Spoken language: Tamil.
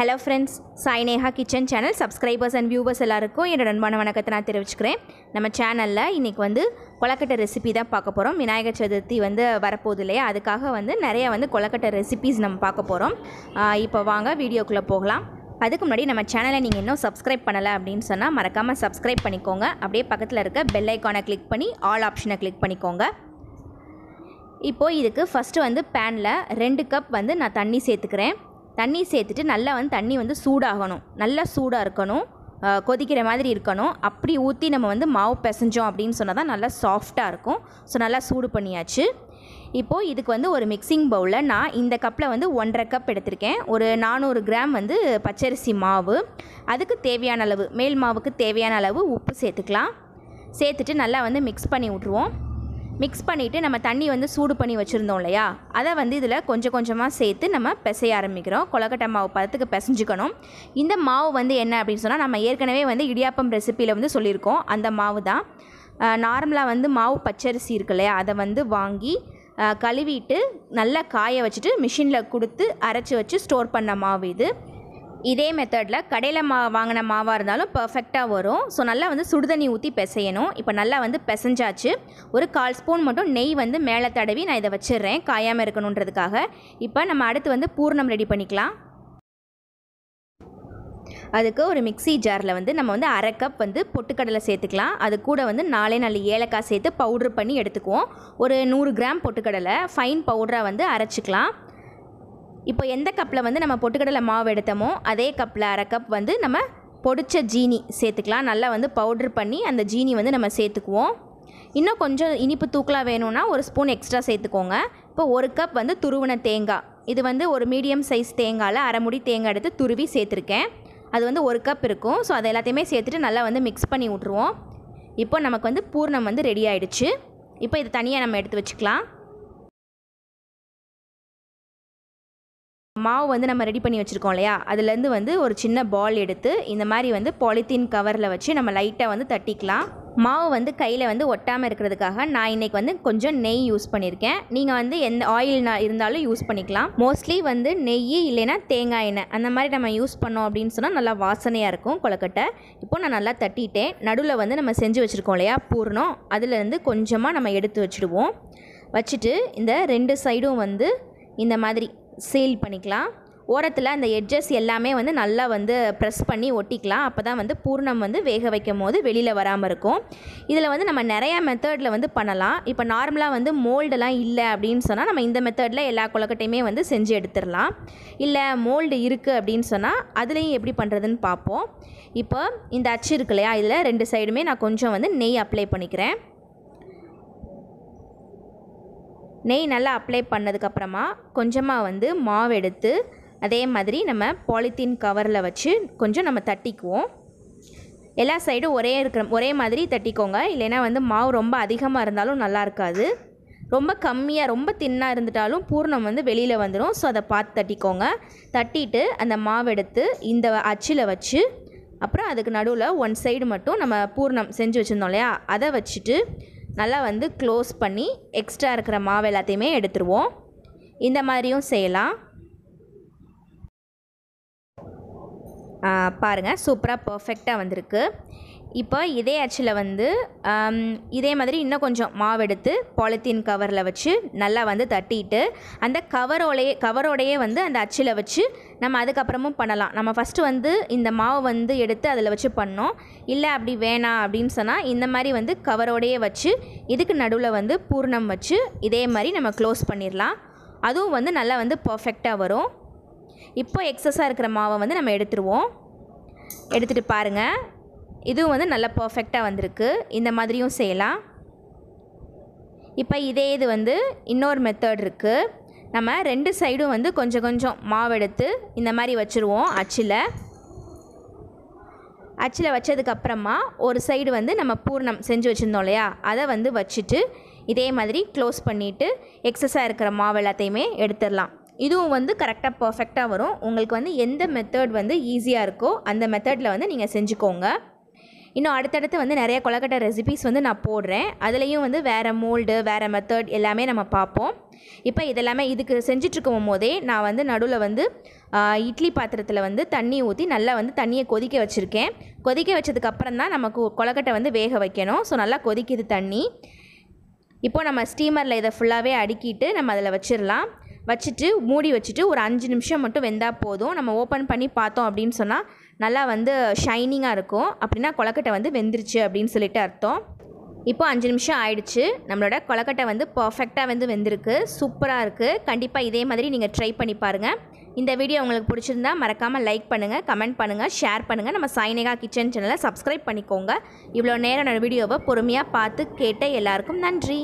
Hello friends Saineha kitchen channel subscribers and viewers எல்லாருக்கும் என்னோட அன்பான வணக்கத்தை நான் தெரிவிச்சுக்கிறேன். நம்ம சேனலில் இன்றைக்கி வந்து கொலக்கட்டை ரெசிபி தான் பார்க்க போகிறோம் விநாயகர் சதுர்த்தி வந்து வரப்போகுது இல்லையா? அதுக்காக வந்து நிறைய வந்து கொலக்கட்டை ரெசிபிஸ் நம்ம பார்க்க போகிறோம் இப்போ வாங்க வீடியோக்குள்ளே போகலாம். அதுக்கு முன்னாடி நம்ம சேனலை நீங்கள் இன்னும் சப்ஸ்கிரைப் பண்ணலை அப்படின்னு சொன்னால் மறக்காமல் சப்ஸ்கிரைப் பண்ணிக்கோங்க. அப்படியே பக்கத்தில் இருக்க பெல் ஐக்கானை கிளிக் பண்ணி ஆல் ஆப்ஷனை கிளிக் பண்ணிக்கோங்க. இப்போது இதுக்கு ஃபஸ்ட்டு வந்து பேனில் ரெண்டு கப் வந்து நான் தண்ணி சேர்த்துக்கிறேன். தண்ணி சேர்த்துட்டு நல்லா வந்து தண்ணி வந்து சூடாகணும். நல்லா சூடாக இருக்கணும். கொதிக்கிற மாதிரி இருக்கணும். அப்படி ஊற்றி நம்ம வந்து மாவு பிசைஞ்சோம் அப்படின்னு சொன்னால் தான் நல்லா சாஃப்டாக இருக்கும். ஸோ நல்லா சூடு பண்ணியாச்சு. இப்போது இதுக்கு வந்து ஒரு மிக்சிங் பவுலில் நான் இந்த கப்பில் வந்து ஒன்றரை கப் எடுத்திருக்கேன். ஒரு நானூறு கிராம் வந்து பச்சரிசி மாவு. அதுக்கு தேவையான அளவு மேல் மாவுக்கு தேவையான அளவு உப்பு சேர்த்துக்கலாம். சேர்த்துட்டு நல்லா வந்து மிக்ஸ் பண்ணி விட்ருவோம் மிக்ஸ் பண்ணிவிட்டு நம்ம தண்ணி வந்து சூடு பண்ணி வச்சுருந்தோம் இல்லையா? அதை வந்து இதில் கொஞ்சம் கொஞ்சமாக சேர்த்து நம்ம பிசைய ஆரம்பிக்கிறோம். கொலக்கட்டை மாவு பதத்துக்கு பிசைஞ்சுக்கணும். இந்த மாவு வந்து என்ன அப்படின்னு சொன்னால் நம்ம ஏற்கனவே வந்து இடியாப்பம் ரெசிப்பியில் வந்து சொல்லியிருக்கோம். அந்த மாவு தான். நார்மலாக வந்து மாவு பச்சரிசி இருக்கு இல்லையா? அதை வந்து வாங்கி கழுவிட்டு நல்லா காய வச்சுட்டு மிஷினில் கொடுத்து அரைச்சி வச்சு ஸ்டோர் பண்ண மாவு இது. இதே மெத்தடில் கடையில் மா வாங்கின மாவாக இருந்தாலும் பர்ஃபெக்டாக வரும். ஸோ நல்லா வந்து சுடுதண்ணி ஊற்றி பிசையணும். இப்போ நல்லா வந்து பிசைஞ்சாச்சு. ஒரு கால் ஸ்பூன் மட்டும் நெய் வந்து மேலே தடவி நான் இதை வச்சிடுறேன் காயாமல் இருக்கணுன்றதுக்காக. இப்போ நம்ம அடுத்து வந்து பூர்ணம் ரெடி பண்ணிக்கலாம். அதுக்கு ஒரு மிக்ஸி ஜாரில் வந்து நம்ம வந்து அரை கப் வந்து பொட்டுக்கடலை சேர்த்துக்கலாம். அது கூட வந்து நாலே நாலு ஏலக்காய் சேர்த்து பவுட்ரு பண்ணி எடுத்துக்குவோம். ஒரு நூறு கிராம் பொட்டுக்கடலை ஃபைன் பவுடராக வந்து அரைச்சிக்கலாம். இப்போ எந்த கப்பில் வந்து நம்ம பொட்டுக்கடலை மாவு எடுத்தோமோ அதே கப்பில் அரை கப் வந்து நம்ம பொடிச்ச ஜீனி சேர்த்துக்கலாம். நல்லா வந்து பவுட்ரு பண்ணி அந்த ஜீனி வந்து நம்ம சேர்த்துக்குவோம். இன்னும் கொஞ்சம் இனிப்பு தூக்கலாக வேணும்னா ஒரு ஸ்பூன் எக்ஸ்ட்ரா சேர்த்துக்கோங்க. இப்போ ஒரு கப் வந்து துருவின தேங்காய். இது வந்து ஒரு மீடியம் சைஸ் தேங்காயில் அரை முடி தேங்காய் எடுத்து துருவி சேர்த்துருக்கேன். அது வந்து ஒரு கப் இருக்கும். ஸோ அதை எல்லாத்தையுமே சேர்த்துட்டு நல்லா வந்து மிக்ஸ் பண்ணி விட்ருவோம் இப்போ நமக்கு வந்து பூர்ணம் வந்து ரெடி ஆகிடுச்சு இப்போ இது தனியாக நம்ம எடுத்து வச்சுக்கலாம். மாவு வந்து நம்ம ரெடி பண்ணி வச்சுருக்கோம் இல்லையா? அதுலேருந்து வந்து ஒரு சின்ன பால் எடுத்து இந்த மாதிரி வந்து பாலித்தீன் கவரில் வச்சு நம்ம லைட்டாக வந்து தட்டிக்கலாம். மாவு வந்து கையில் வந்து ஒட்டாமல் இருக்கிறதுக்காக நான் இன்றைக்கி வந்து கொஞ்சம் நெய் யூஸ் பண்ணியிருக்கேன் நீங்கள் வந்து எந்த ஆயில் இருந்தாலும் யூஸ் பண்ணிக்கலாம். மோஸ்ட்லி வந்து நெய் இல்லைன்னா தேங்காய் எண்ணெய். அந்த மாதிரி நம்ம யூஸ் பண்ணோம் அப்படின்னு சொன்னால் நல்லா வாசனையாக இருக்கும் கொலக்கட்டை இப்போ நான் நல்லா தட்டிட்டேன். நடுவில் வந்து நம்ம செஞ்சு வச்சுருக்கோம் இல்லையா? பூர்ணம். அதுலேருந்து கொஞ்சமாக நம்ம எடுத்து வச்சுடுவோம். வச்சுட்டு இந்த ரெண்டு சைடும் வந்து இந்த மாதிரி சீல் பண்ணிக்கலாம். ஓரத்தில் அந்த எட்ஜஸ் எல்லாமே வந்து நல்லா வந்து ப்ரெஸ் பண்ணி ஒட்டிக்கலாம். அப்போ தான் வந்து பூர்ணம் வந்து வேக வைக்கும் போது வெளியில் வராமல் இருக்கும். இதில் வந்து நம்ம நிறையா மெத்தடில் வந்து பண்ணலாம். இப்போ நார்மலாக வந்து மோல்டெல்லாம் இல்லை அப்படின்னு சொன்னால் நம்ம இந்த மெத்தடில் எல்லா குளக்கட்டையுமே வந்து செஞ்சு எடுத்துடலாம். இல்லை மோல்டு இருக்குது அப்படின்னு சொன்னால் அதுலேயும் எப்படி பண்ணுறதுன்னு பார்ப்போம். இப்போ இந்த அச்சு இருக்கு இல்லையா? இதில் ரெண்டு சைடுமே நான் கொஞ்சம் வந்து நெய் அப்ளை பண்ணிக்கிறேன். நெய் நல்லா அப்ளை பண்ணதுக்கப்புறமா கொஞ்சமாக வந்து மாவு எடுத்து அதே மாதிரி நம்ம பாலித்தீன் கவரில் வச்சு கொஞ்சம் நம்ம தட்டிக்குவோம். எல்லா சைடும் ஒரே இருக்கிற ஒரே மாதிரி தட்டிக்கோங்க. இல்லைன்னா வந்து மாவு ரொம்ப அதிகமாக இருந்தாலும் நல்லா இருக்காது. ரொம்ப கம்மியாக ரொம்ப தின்னாக இருந்துட்டாலும் பூர்ணம் வந்து வெளியில் வந்துடும் ஸோ அதை பார்த்து தட்டிக்கோங்க. தட்டிட்டு அந்த மாவு எடுத்து இந்த அச்சில் வச்சு அப்புறம் அதுக்கு நடுவில் ஒன் சைடு மட்டும் நம்ம பூர்ணம் செஞ்சு வச்சுருந்தோம் இல்லையா? அதை வச்சுட்டு நல்லா வந்து க்ளோஸ் பண்ணி எக்ஸ்ட்ரா இருக்கிற மாவு எல்லாத்தையுமே எடுத்துருவோம். இந்த மாதிரியும் செய்யலாம். பாருங்கள் சூப்பராக பர்ஃபெக்டாக வந்திருக்கு. இப்போ இதே அச்சில் வந்து இதே மாதிரி இன்னும் கொஞ்சம் மாவு எடுத்து பாலித்தீன் கவரில் வச்சு நல்லா வந்து தட்டிட்டு அந்த கவரோடையே கவரோடையே வந்து அந்த அச்சில் வச்சு நம்ம அதுக்கப்புறமும் பண்ணலாம். நம்ம ஃபஸ்ட்டு வந்து இந்த மாவை வந்து எடுத்து அதில் வச்சு பண்ணோம். இல்லை அப்படி வேணாம் அப்படின்னு சொன்னால் இந்த மாதிரி வந்து கவரோடையே வச்சு இதுக்கு நடுவில் வந்து பூர்ணம் வச்சு இதே மாதிரி நம்ம க்ளோஸ் பண்ணிடலாம். அதுவும் வந்து நல்லா வந்து பர்ஃபெக்டாக வரும். இப்போ எக்ஸஸாக இருக்கிற மாவை வந்து நம்ம எடுத்துருவோம். எடுத்துகிட்டு பாருங்கள் இதுவும் வந்து நல்லா பர்ஃபெக்டாக வந்திருக்கு. இந்த மாதிரியும் செய்யலாம். இப்போ இதே இது வந்து இன்னொரு மெத்தட் இருக்குது நம்ம ரெண்டு சைடும் வந்து கொஞ்சம் கொஞ்சம் மாவு எடுத்து இந்த மாதிரி வச்சுருவோம் அச்சில். அச்சில் வச்சதுக்கப்புறமா ஒரு சைடு வந்து நம்ம பூர்ணம் செஞ்சு வச்சுருந்தோம் இல்லையா? அதை வந்து வச்சுட்டு இதே மாதிரி க்ளோஸ் பண்ணிவிட்டு எக்ஸஸாக இருக்கிற மாவு எல்லாத்தையுமே எடுத்துடலாம். இதுவும் வந்து கரெக்டாக பர்ஃபெக்டாக வரும். உங்களுக்கு வந்து எந்த மெத்தட் வந்து ஈஸியாக இருக்கோ அந்த மெத்தடில் வந்து நீங்கள் செஞ்சுக்கோங்க. இன்னும் அடுத்தடுத்து வந்து நிறைய கொலக்கட்டை ரெசிபிஸ் வந்து நான் போடுறேன். அதுலேயும் வந்து வேறு மோல்டு வேறு மெத்தட் எல்லாமே நம்ம பார்ப்போம். இப்போ இதெல்லாமே இதுக்கு செஞ்சிட்ருக்கும் போதே நான் வந்து நடுவில் வந்து இட்லி பாத்திரத்தில் வந்து தண்ணி ஊற்றி நல்லா வந்து தண்ணியை கொதிக்க வச்சுருக்கேன். கொதிக்க வச்சதுக்கப்புறம் தான் நமக்கு கொலக்கட்டை வந்து வேக வைக்கணும். ஸோ நல்லா கொதிக்குது தண்ணி. இப்போ நம்ம ஸ்டீமரில் இதை ஃபுல்லாகவே அடுக்கிட்டு நம்ம அதில் வச்சிடலாம். வச்சுட்டு மூடி வச்சுட்டு ஒரு அஞ்சு நிமிஷம் மட்டும் வெந்தால் போதும். நம்ம ஓப்பன் பண்ணி பார்த்தோம் அப்படின்னு சொன்னால் நல்லா வந்து ஷைனிங்காக இருக்கும். அப்படின்னா கொலக்கட்டை வந்து வெந்துருச்சு அப்படின்னு சொல்லிட்டு அர்த்தம். இப்போ அஞ்சு நிமிஷம் ஆயிடுச்சு. நம்மளோட கொலக்கட்டை வந்து பர்ஃபெக்டாக வந்து வெந்திருக்கு. சூப்பராக இருக்குது கண்டிப்பாக இதே மாதிரி நீங்கள் ட்ரை பண்ணி பாருங்கள் இந்த வீடியோ உங்களுக்கு பிடிச்சிருந்தா மறக்காமல் லைக் பண்ணுங்கள் கமெண்ட் பண்ணுங்கள் ஷேர் பண்ணுங்கள் நம்ம சைனிகா கிச்சன் சேனலை சப்ஸ்கிரைப் பண்ணிக்கோங்க. இவ்வளோ நேரம் வீடியோவை பொறுமையாக பார்த்து கேட்ட எல்லாருக்கும் நன்றி.